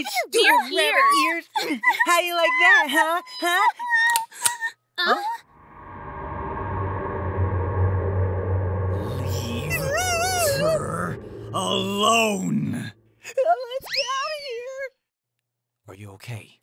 you stupid We're rabbit here. ears. How you like that, huh? Huh? Uh, Leave her alone. Let's get out of here. Are you okay?